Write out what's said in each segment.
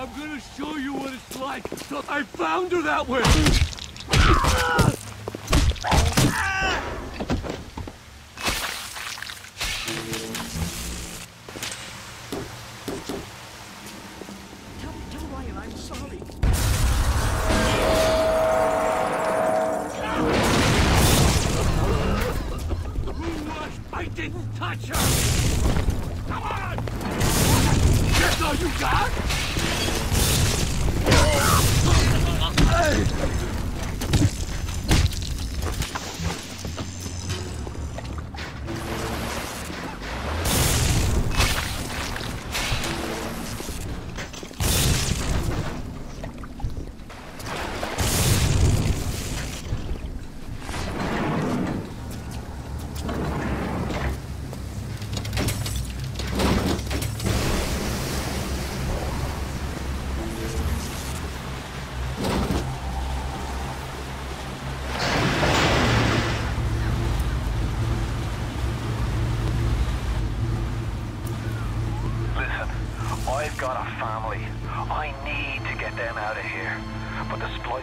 I'm gonna show you what it's like. So I found her that way. Tell, tell Ryan I'm sorry. I didn't touch her. Listen,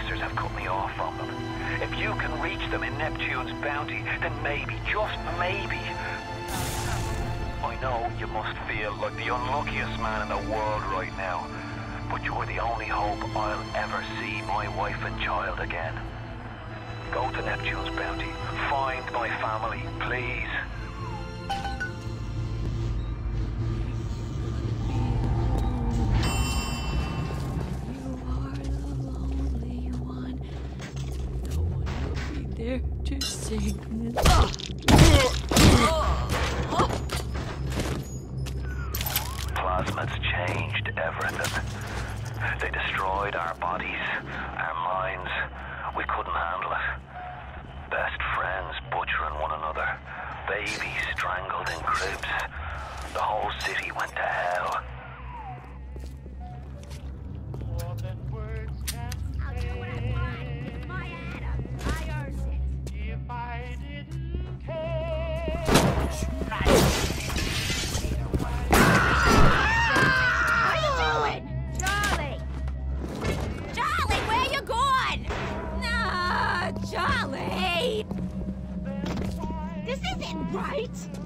Have cut me off from them. If you can reach them in Neptune's bounty, then maybe, just maybe. I know you must feel like the unluckiest man in the world right now. But you're the only hope I'll ever see my wife and child again. Go to Neptune's bounty. Find my family, please. Plasmids changed everything. They destroyed our bodies, our minds. We couldn't handle it. Best friends butchering one another. Babies strangled in cribs. The whole city went to hell. Right!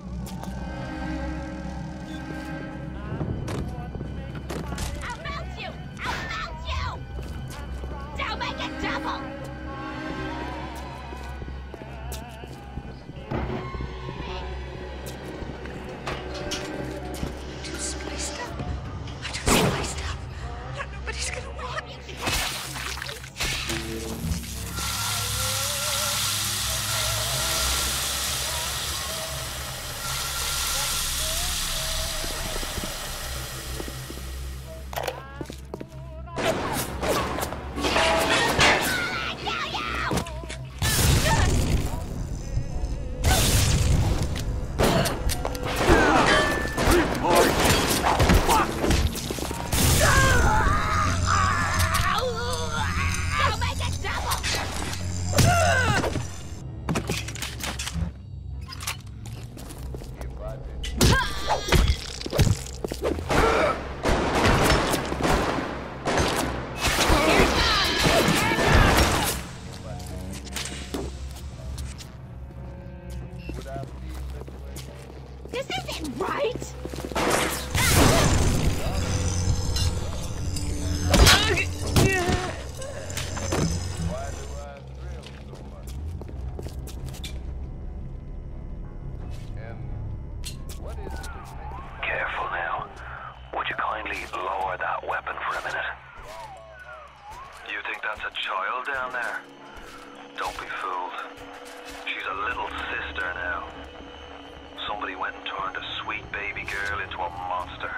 Girl into a monster.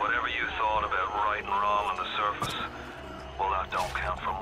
Whatever you thought about right and wrong on the surface, well, that don't count for much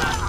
Ah!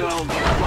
Donald.